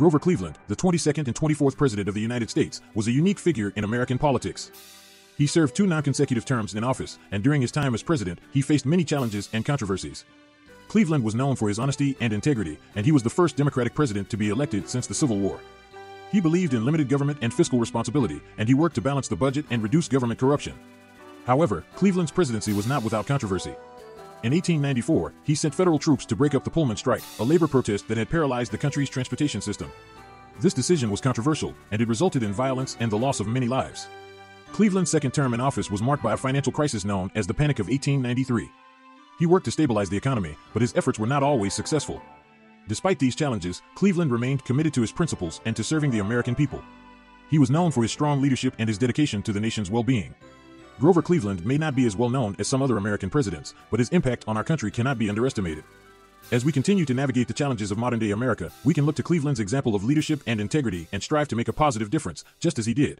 Grover Cleveland, the 22nd and 24th President of the United States, was a unique figure in American politics. He served two non-consecutive terms in office, and during his time as president, he faced many challenges and controversies. Cleveland was known for his honesty and integrity, and he was the first Democratic president to be elected since the Civil War. He believed in limited government and fiscal responsibility, and he worked to balance the budget and reduce government corruption. However, Cleveland's presidency was not without controversy. In 1894, he sent federal troops to break up the Pullman strike, a labor protest that had paralyzed the country's transportation system. This decision was controversial, and it resulted in violence and the loss of many lives. Cleveland's second term in office was marked by a financial crisis known as the Panic of 1893. He worked to stabilize the economy, but his efforts were not always successful. Despite these challenges, Cleveland remained committed to his principles and to serving the American people. He was known for his strong leadership and his dedication to the nation's well-being. Grover Cleveland may not be as well known as some other American presidents, but his impact on our country cannot be underestimated. As we continue to navigate the challenges of modern day America, we can look to Cleveland's example of leadership and integrity and strive to make a positive difference, just as he did.